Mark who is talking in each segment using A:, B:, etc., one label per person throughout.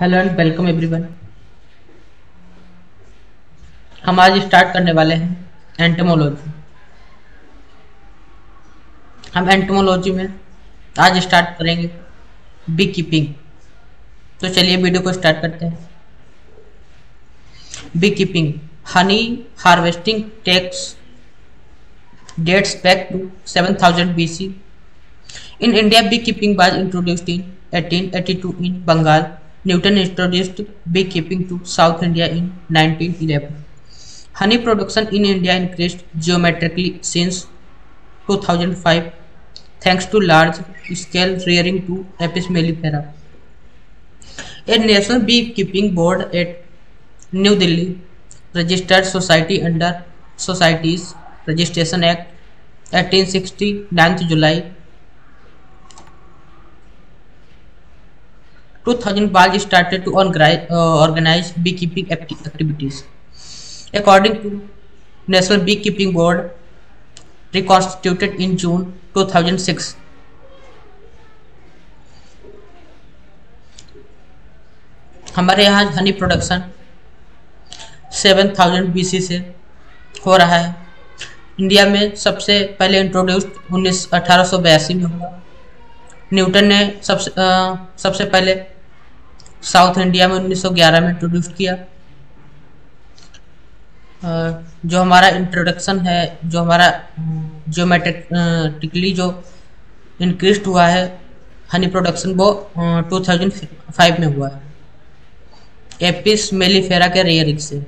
A: Hello and welcome everyone हम आज start करने वाले हैं एंटोमोलॉजी हम एंटोमोलॉजी में आज स्टार्ट करेंगे बी कीपिंग तो चलिए वीडियो को स्टार्ट करते हैं beekeeping honey harvesting takes dates back to 7000 BC. In India, beekeeping was introduced in 1882 in Bengal Newton introduced beekeeping to South India in 1911. Honey production in India increased geometrically since 2005 thanks to large-scale rearing to Apis mellifera. A National Beekeeping Board at New Delhi registered society under Societies Registration Act 1860, 9th July 2000 Balj started to organize beekeeping activities. According to National Beekeeping Board, reconstituted in June 2006. हमारे यहाँ honey production 7000 thousand से हो रहा है India में सबसे पहले introduced उन्नीस अठारह में हुआ न्यूटन ने सबसे आ, सबसे पहले साउथ इंडिया में 1911 में इंट्रोड्यूस किया जो हमारा इंट्रोडक्शन है जो हमारा ज्योमेट्रिकली जो इंक्रीज हुआ है हनी प्रोडक्शन वो 2005 में हुआ है एपिस मेलीफेरा के रेयरिंग से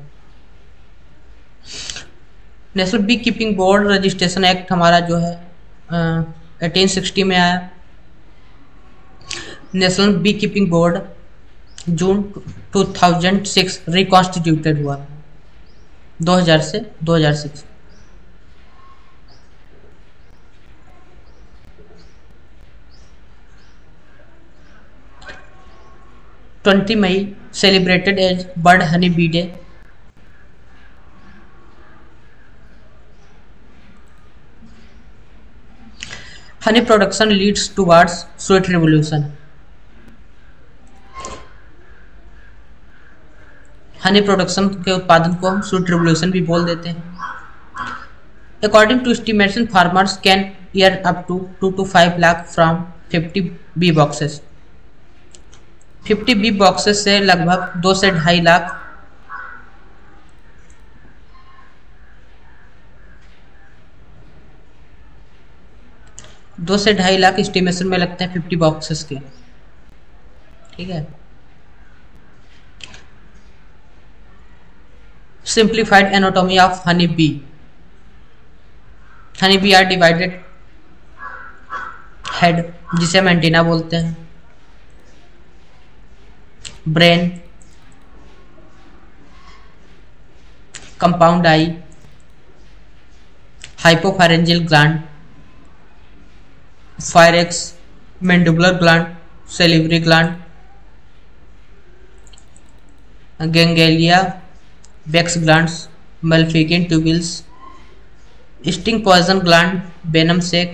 A: national beekeeping board registration act हमारा जो है एटीन सिक्सटी में आया national beekeeping board June 2006 reconstituted हुआ 2000 से 2006 twenty May celebrated as world honey bee day honey production leads towards sweet revolution honey production के उत्पादन को हम सूट रेवोल्यूशन भी बोल देते हैं according to estimation farmers can earn up to two to five lakh from fifty bee boxes fifty bee boxes से लगभग दो से ढाई लाख दो से ढाई लाख एस्टिमेशन में लगते हैं फिफ्टी बॉक्सेस के ठीक है simplified of honey bee honey bee are divided head जिसे हम एंटीना बोलते हैं brain compound eye hypopharyngeal gland pharynx mandibular gland salivary gland ganglia wax gland Malpighian tubules sting poison gland venom sac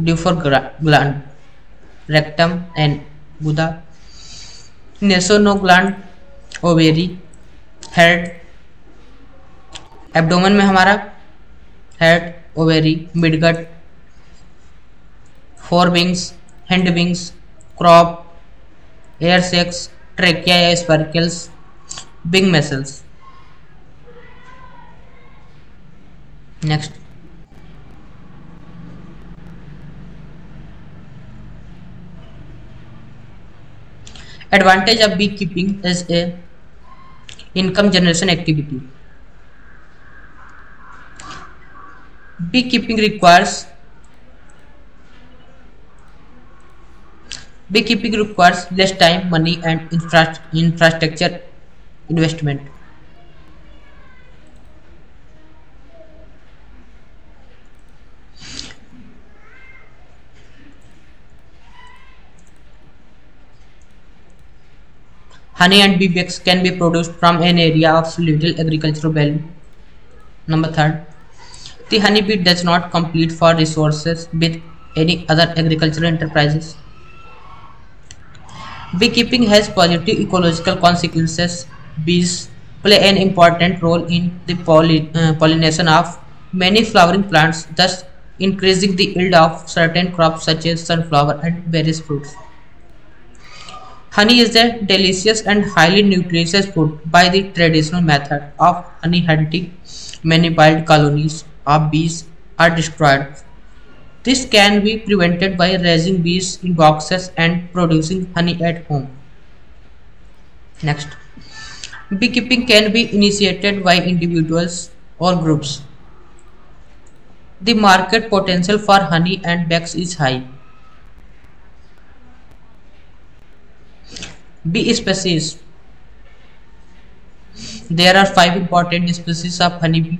A: Dufour gland rectum and गुदा Nasonov gland ovary head abdomen में हमारा head ovary midgut fore wings hind wings crop air sacs trachea या spiracles big vessels. Next. Advantage of beekeeping is a income generation activity. Beekeeping requires beekeeping requires less time, money, and infra infrastructure investment honey and bee can be produced from an area of little agricultural value. Number third, the honeybee does not compete for resources with any other agricultural enterprises. Beekeeping has positive ecological consequences Bees play an important role in the poly, uh, pollination of many flowering plants, thus increasing the yield of certain crops such as sunflower and various fruits. Honey is a delicious and highly nutritious food by the traditional method of honey hunting. Many wild colonies of bees are destroyed. This can be prevented by raising bees in boxes and producing honey at home. Next beekeeping can be initiated by individuals or groups. The market potential for honey and wax is high. Bee species. There are five important species of honeybee.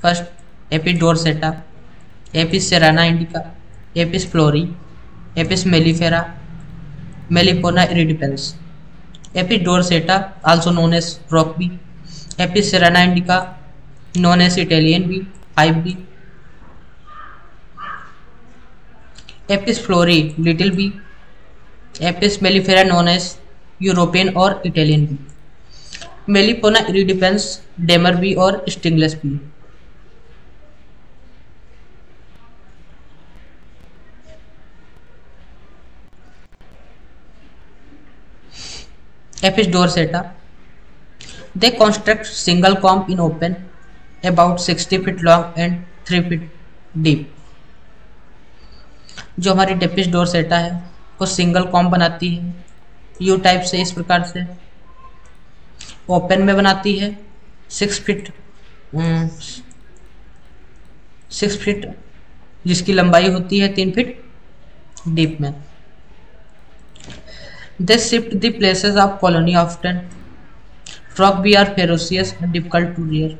A: First, Apis dorsata, Apis serrana indica, Apis flori, Apis mellifera, Melipona iridipens. Apis dorsata also known as rock bee cerana indica known as Italian bee hive bee Apis florea little bee Apis mellifera known as European और Italian bee Melipona iridipennis dammar bee और stingless bee Apis dorsata they construct single comb in open about sixty feet long and three feet deep जो हमारी Apis dorsata सेटा है वो single comb बनाती है U type से इस प्रकार से ओपन में बनाती है सिक्स फिट सिक्स फिट जिसकी लंबाई होती है तीन फिट डीप में They shift the places of colony often. Frogby are ferocious and difficult to rear.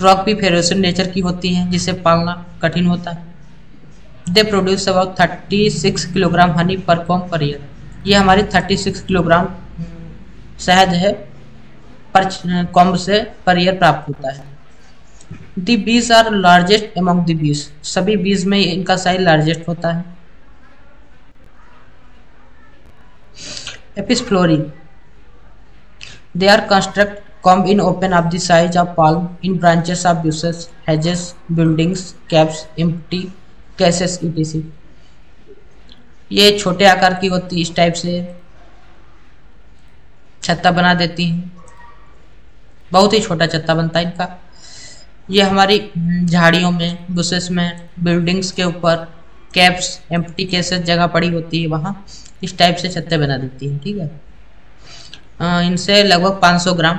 A: Frog भी फेरोसिन नेचर की होती हैं जिसे पालना कठिन होता है they produce about 36 kilogram honey per comb per year ये हमारी 36 किलोग्राम शहद है पर कॉम्ब से पर ईयर प्राप्त होता है the bees are largest among the बीज सभी बीज में इनका साइज लार्जेस्ट होता है Apis florea they are construct comb in open of the size of palm in branches of bushes hedges buildings caves empty cases etc ये छोटे आकार की होती इस टाइप से छत्ता बना देती हैं बहुत ही छोटा छत्ता बनता है इनका ये हमारी हम्म, झाड़ियों में बुसेस में बिल्डिंग्स के ऊपर कैप्स एम्प्टी केसेस जगह पड़ी होती है वहाँ इस टाइप से छत्ते बना देती है ठीक है इनसे लगभग 500 gram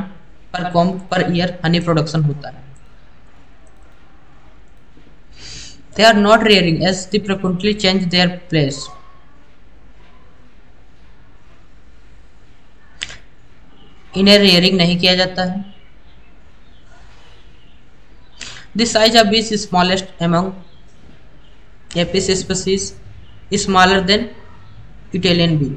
A: per comb per year honey production होता है they are not rearing as they frequently change their place इन्हें रेयरिंग नहीं किया जाता है this size of bees smallest among Apis species smaller than than bee bee.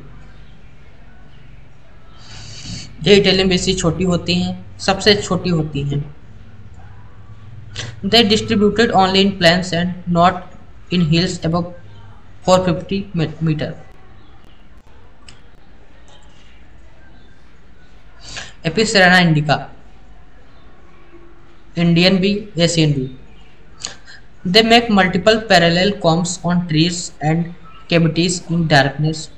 A: ये Italian बेसी छोटी होती हैं सबसे छोटी होती हैं they distributed only in plains and not in hills above 450 metre Apis cerana indica Indian bee Asian bee They make multiple parallel combs on trees and cavities in darkness.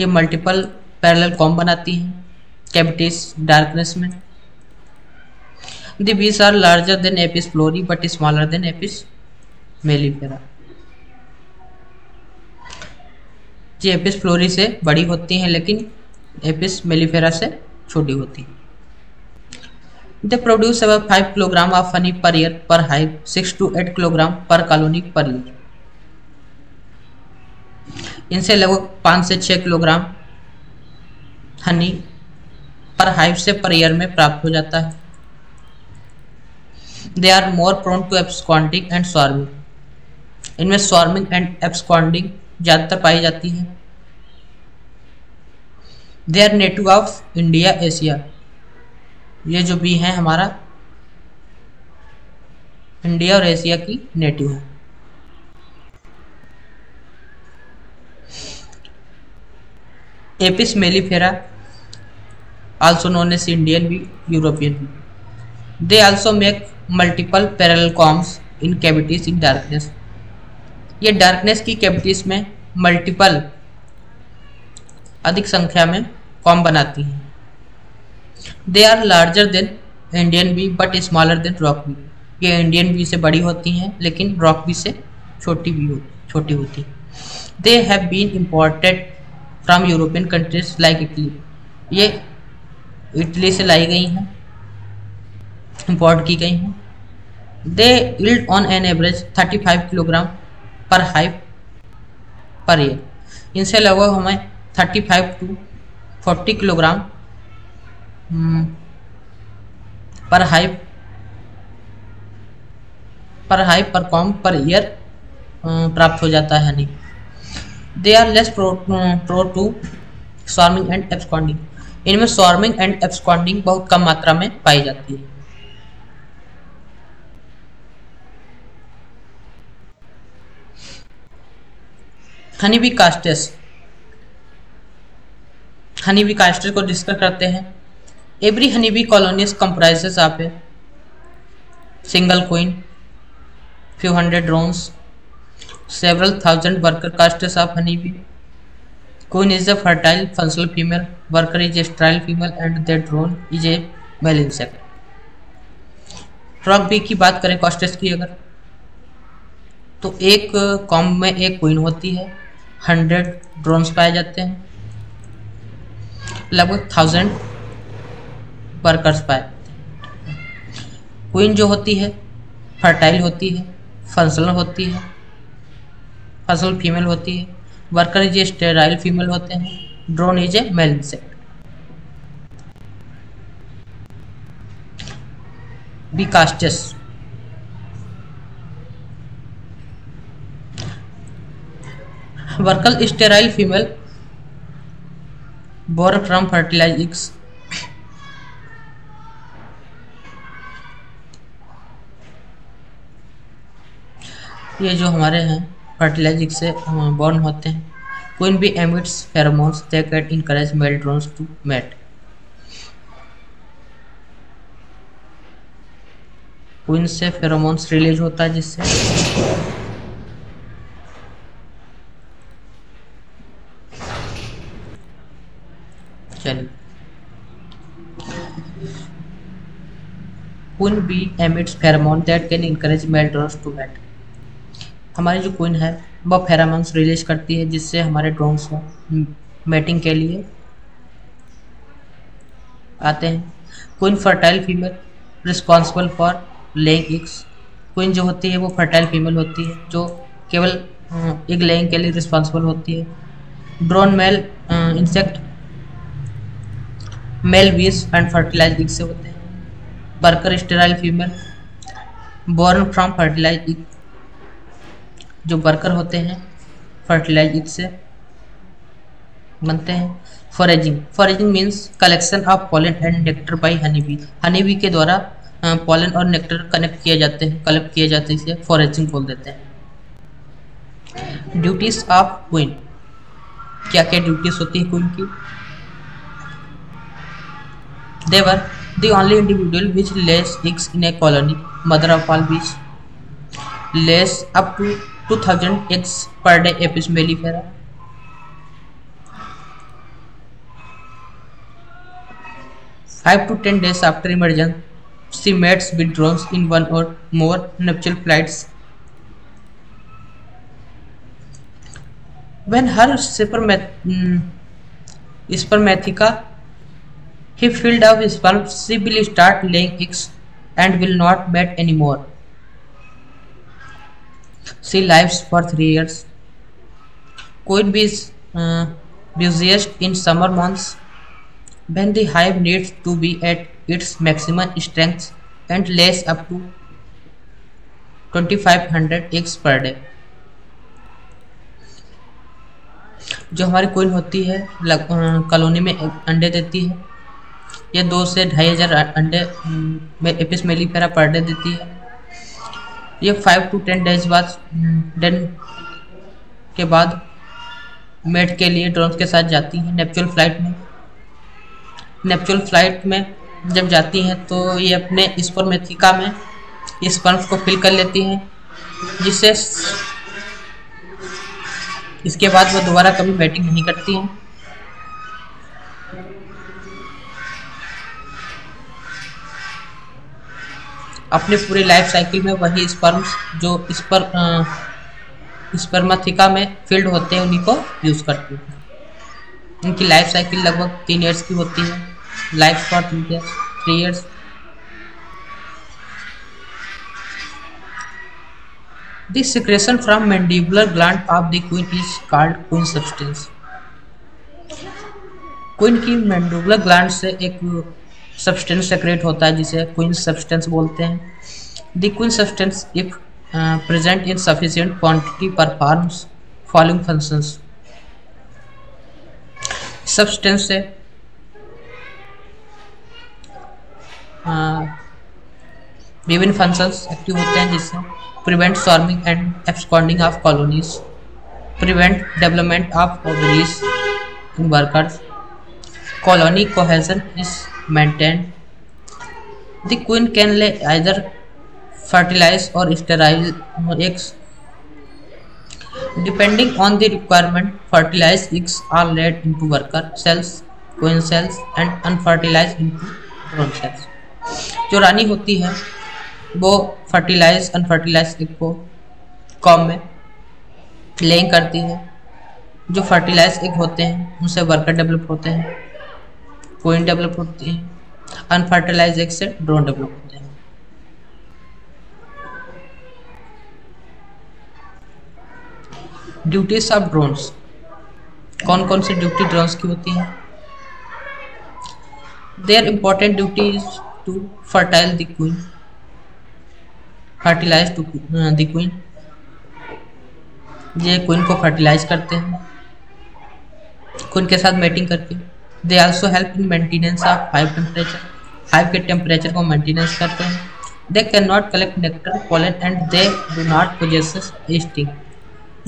A: ये multiple parallel comb बनाती हैं cavities darkness में. The bees are larger than Apis flori but smaller than Apis mellifera. जी Apis florea से बड़ी होती हैं लेकिन एपिस मेलीफेरा से छोटी होती है They produce about 5 kg of honey per year per hive, 6 to 8 kg per colony per year. इनसे लगभग पाँच से छः किलोग्राम हनी पर हाइव से पर ईयर में प्राप्त हो जाता है they are more prone to absconding and swarming इनमें स्वार्मिंग एंड एब्सकॉन्डिंग ज़्यादातर पाई जाती है they are native of India Asia ये जो बी है हमारा इंडिया और एशिया की नेटिव है Apis mellifera also known as Indian bee European bee they also make multiple parallel combs in cavities in darkness ये डार्कनेस की कैविटीज में मल्टीपल अधिक संख्या में कॉम बनाती हैं they are larger than Indian bee but smaller than rock bee ये Indian bee से बड़ी होती हैं लेकिन रॉक बी से छोटी भी होती छोटी होती they have been imported from European countries like Italy ये इटली से लाई गई हैं इम्पोर्ट की गई हैं they yield on an average thirty five kilogram per hive per year इनसे लगभग हमें thirty five to forty kilogram hmm. Per hive per hive comb per year hmm, प्राप्त हो जाता है नहीं they are less prone prone to swarming and absconding इनमें swarming and absconding बहुत कम मात्रा में पाई जाती है honey bee castes honey bee castes को डिस्कस करते हैं every honeybee colonies comprises of single queen few hundred drones several thousand worker castes of honeybee queen is a fertile फंसल female worker is a sterile female and the drone is a male insect rock bee की बात करें castes की अगर तो एक com में एक कोइन होती है हंड्रेड ड्रोन्स पाए जाते हैं लगभग थाउजेंड वर्कर्स पाए क्वीन जो होती है फर्टाइल होती है फंक्शनल होती है फसल फीमेल होती है worker is a sterile female होते हैं drone is a male insect bee castes worker sterile female born from fertilize ये जो हमारे हैं फर्टिलाइजिंग से बॉर्न होते हैं queen bee emits pheromones they cat encourage male drones to mate queen से फेरोमोन्स रिलीज होता है जिससे चलिए queen bee emits pheromone that can encourage male drones to mate हमारी जो क्वीन है वह फेरामंस रिलीज करती है जिससे हमारे ड्रोन्स को मेटिंग के लिए आते हैं queen fertile female responsible for laying eggs queen जो होती है वो फर्टाइल फीमेल होती है जो केवल एग अं, लेइंग के लिए रिस्पॉन्सिबल होती है ड्रोन मेल इंसेक्ट मेल वीस एंड फर्टिलाइज एग से होते हैं worker sterile female born from fertilize egg जो वर्कर होते हैं फर्टिलाइज से बनते हैं foraging foraging means collection of pollen and nectar by honeybee honeybee के द्वारा पॉलन और नेक्टर कनेक्ट किए जाते हैं कलेक्ट किए जाते हैं इसे फॉरेजिंग बोल देते हैं ड्यूटीज ऑफ क्वीन क्या क्या ड्यूटीज होती है क्वीन की देवर the only individual which lays in a colony mother of all bees lays up to 2000 eggs per day apis mellifera Five to ten days after emergence, she mates with drones in one or more nuptial flights. When her mm, spermatheca he filled up his bulb, she will start laying eggs and will not mate anymore. She live for three years queen bees busiest in summer months when the hive needs to be at its maximum strength and lays up to twenty five hundred eggs जो हमारी queen होती है colony में अंडे देती है या दो से ढाई हजार अंडे में एपिस मेली पर डे देती है ये फाइव टू टेन डेज बाद टेन के बाद मेट के लिए ड्रोन के साथ जाती हैं नेपचुअल फ्लाइट में नेपचुअल फ्लाइट में जब जाती हैं तो ये अपने स्पर्मेथिका में पंप को फिल कर लेती हैं जिससे इसके बाद वो दोबारा कभी बैटिंग नहीं करती हैं अपने पूरे लाइफ साइकिल में वही स्पर्म्स जो स्पर स्पर्माथिका में फील्ड होते हैं उन्हीं को यूज़ करते हैं इनकी लाइफ साइकिल लगभग तीन ईयर्स की होती है लाइफ स्पॉट इनके three years this secretion from mandibular gland of the queen is called queen substance queen की मैंडिबुलर ग्लैंड से एक सब्सटेंस सेक्रेट होता है जिसे क्विन सब्सटेंस बोलते हैं the queen substance if present in sufficient quantity performs following functions substance से विभिन्न फंक्शंस एक्टिव होते हैं जिससे prevent forming and absconding of colonies prevent development of ovaries in workers colony cohesion is maintained. The queen can lay either fertilize or sterilize eggs. Depending on the requirement, fertilized eggs are laid into worker cells, queen cells and unfertilized into drone cells जो रानी होती है वो fertilise unfertilised egg को comb में laying करती है जो फर्टिलाइज एग होते हैं उनसे वर्कर डेवलप होते हैं क्वीन डेवलप होती है अनफर्टिलाइज एग से ड्रोन डेवलप होते हैं ड्यूटीज ऑफ ड्रोन्स कौन कौन से ड्यूटी ड्रोन्स की होती हैं their important duty is to fertile the queen fertilize to the queen ये क्वीन को फर्टिलाइज करते हैं क्वीन के साथ मेटिंग करके they also help in maintenance of hive temperature hive के टेम्परेचर को मेंटेनेंस करते हैं they can not collect nectar pollen and they do not possess sting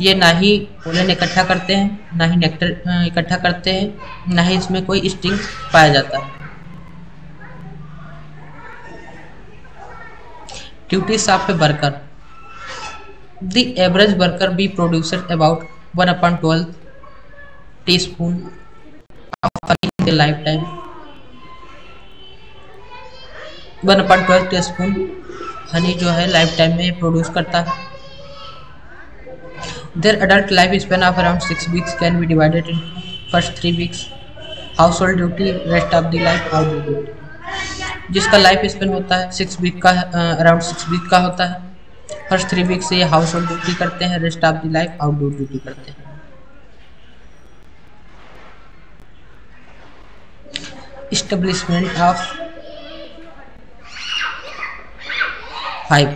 A: ये ना ही पोलन इकट्ठा करते हैं ना ही नेक्टर इकट्ठा करते हैं ना ही इसमें कोई स्टिंग पाया जाता है duties of a worker the average worker bee producer about one upon 12 teaspoon honey के life time one upon twelve teaspoon honey जो है लाइफ टाइम में प्रोड्यूस करता है their adult life span of around six weeks can be divided in first three weeks household duty rest of the life house duty जिसका life span होता है six week का around six week का होता है first three weeks ये household duty करते हैं rest of the life outdoor duty करते हैं establishment of five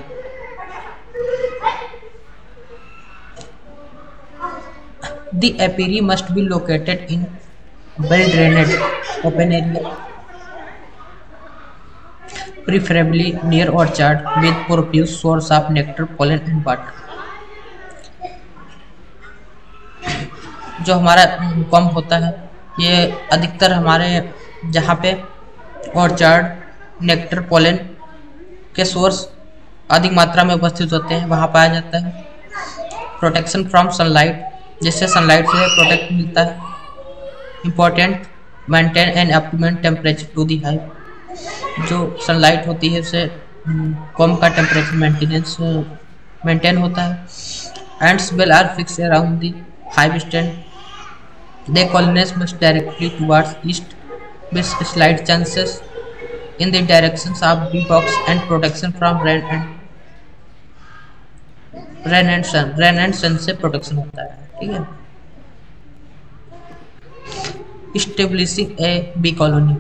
A: the apiary must be located in well drained open area preferably near orchard with profuse source of nectar pollen and water जो हमारा कम होता है ये अधिकतर हमारे जहाँ पे ऑर्चर्ड नेक्टर पोलन के सोर्स अधिक मात्रा में उपस्थित होते हैं वहाँ पाया जाता है प्रोटेक्शन फ्रॉम सनलाइट जिससे सनलाइट से प्रोटेक्ट मिलता है इम्पोर्टेंट मेंटेन एंड अपमेंट टेम्परेचर टू दी हाई जो सनलाइट होती है उसे कॉम हम्म, का टेम्परेचर मेंटेनेंस मेंटेन होता है and smell are fix around the hive stand they colonize must directly towards east with slight chances in the directions of beeswax and protection from rain and rain and sun rain and sun से protection होता है ठीक है establishing a bee colony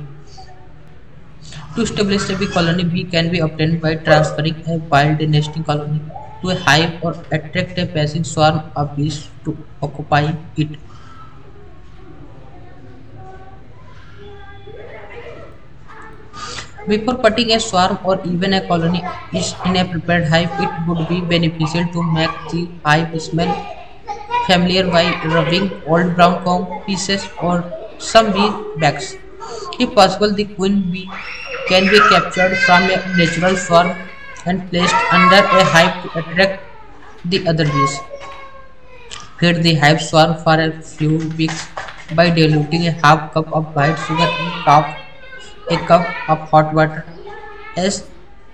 A: to establish a bee colony bee can be obtained by transferring a wild nesting colony to a hive or attract a passing swarm of bees to occupy it Before putting a swarm or even a colony is in a prepared hive, it would be beneficial to make the hive smell familiar by rubbing old brown comb pieces or some bee bags. If possible, the queen bee can be captured from a natural swarm and placed under a hive to attract the other bees. Feed the hive swarm for a few weeks by diluting a half cup of white sugar in cup a cup of hot water as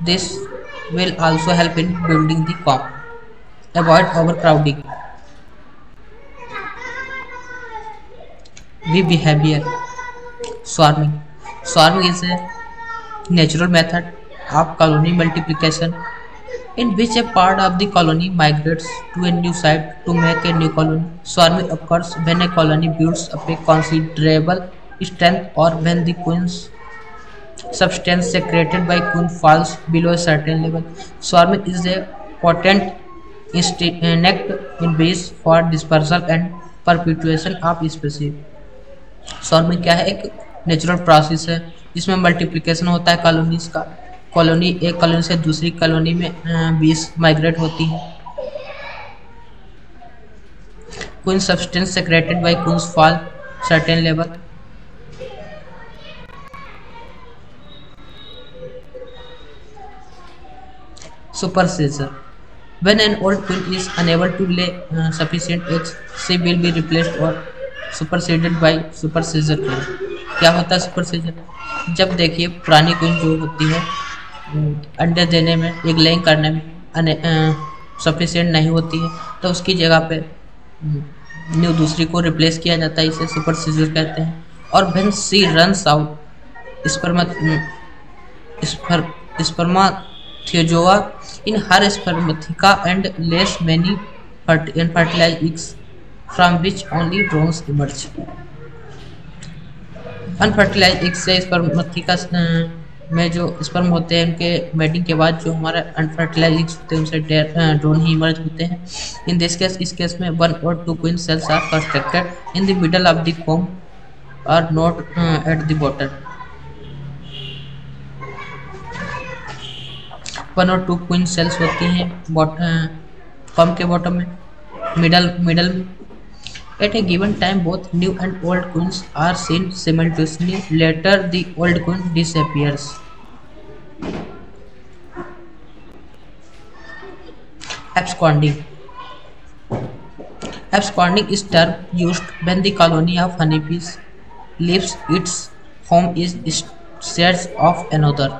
A: this will also help in building the calm. Avoid overcrowding. We behavior swarming. Swarming is a natural method of colony multiplication in which a part of the colony migrates to a new site to make a new colony. Swarming occurs when a colony builds up a considerable strength or when the queens substance secreted by queen falls below certain level swarming is a potent naked in base for dispersal and perpetuation of species swarming क्या है एक natural process है इसमें multiplication होता है colonies का colony एक colony से दूसरी कॉलोनी में बीस अं, माइग्रेट होती है कुछ substance secreted by queens fall certain level supersessor. When an old queen is unable to lay uh, sufficient eggs, she will be replaced or superseded by supersessor queen. क्या होता है सुपरसेजर जब देखिए पुरानी queen जो होती है अंडे देने में एक लैंग करने में सफिशियंट नहीं होती है तो उसकी जगह पे न्यू दूसरी को रिप्लेस किया जाता है इसे सुपर सीजर कहते हैं और वेन सी रन आउट इस पर मत इस पर इस पर Theozoa in her spermatheca and lays many fertilize eggs from which only drones emerge. Unfertilize egg से स्पर्मथिका में जो स्पर्म होते हैं उनके मेटिंग के बाद जो हमारे अनफर्टिलाइज एग्स होते हैं उनसे ड्रोन ही इमर्ज होते हैं इन दिस केस इस केस में one or two queen cells are constructed in the middle of the comb are not at the bottom one or two queen cells होती हैं फॉर्म के बॉटम में middle middle at a given time both new and old queens are seen simultaneously later the old queen disappears absconding absconding is term used when the colony of honey honeybees lives its home is shares of another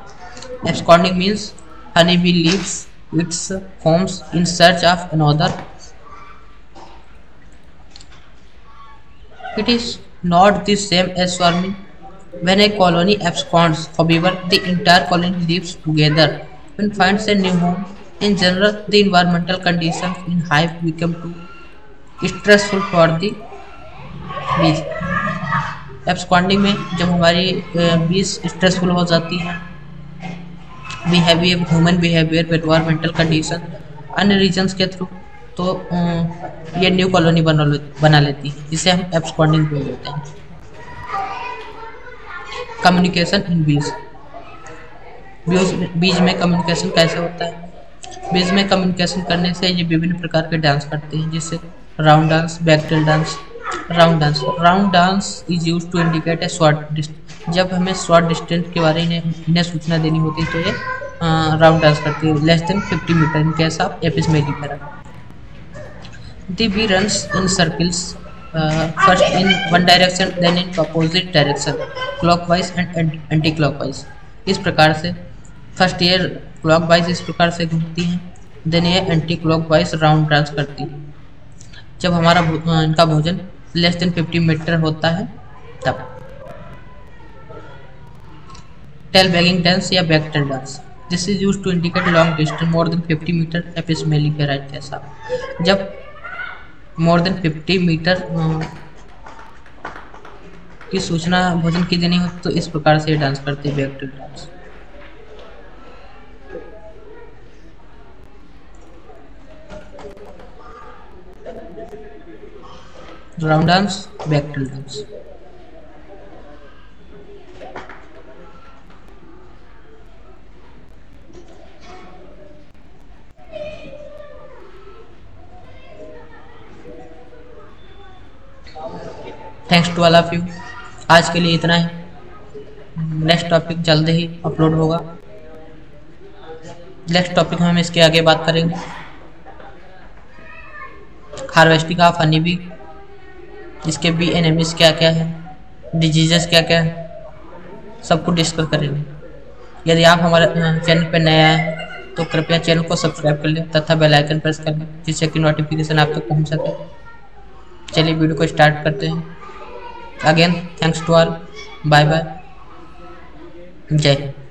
A: absconding means honeybee leaves its combs in search of another. It is not the same as swarming. When a colony absconds, however, the entire colony lives together and finds a new home. In general, the environmental conditions in hive become too stressful for the bees. Absconding में जब हमारी bees stressful हो जाती है behaviour human behaviour environmental condition अन्य reasons के through तो ये न्यू कॉलोनी बना बना लेती है जिसे हम एब्सकॉन्डिंग बोल देते हैं कम्युनिकेशन इन बीज बीज में कम्युनिकेशन कैसे होता है बीज में कम्युनिकेशन करने से ये विभिन्न प्रकार के डांस करते हैं जैसे round dance back tail dance round dance round dance is use to indicate a short जब हमें शॉर्ट डिस्टेंस के बारे में इन्हें सूचना देनी होती है तो ये राउंड डांस करती है less than fifty metre in case of F is पर the bee in circles first in one direction then in opposite direction wise and anti wise इस प्रकार से फर्स्ट क्लॉक वाइज इस प्रकार से घूमती हैं देन ये एंटी वाइज राउंड डांस करती है जब हमारा इनका भोजन लेस देन 50 मीटर होता है तब टेल बैगिंग tails या back tail dance this is use to indicate long distance more than 50 metre F smelling के राइट कैसा जब मोर देन 50 मीटर की सूचना भोजन की देनी हो तो इस प्रकार से डांस करते back to dance round dance back to dance thanks to all of you आज के लिए इतना ही नेक्स्ट टॉपिक जल्द ही अपलोड होगा नेक्स्ट टॉपिक हम इसके आगे बात करेंगे हार्वेस्टिंग ऑफ हनी बी इसके एन एनिमीज क्या क्या है डिजीजेस क्या क्या है सब कुछ डिस्कस करेंगे यदि आप हमारे चैनल पर नए आए तो कृपया चैनल को सब्सक्राइब कर लें तथा बेल आइकन प्रेस कर लें जिससे कि नोटिफिकेशन आप तक तो पहुंच सके चलिए वीडियो को स्टार्ट करते हैं again thanks to all bye bye जय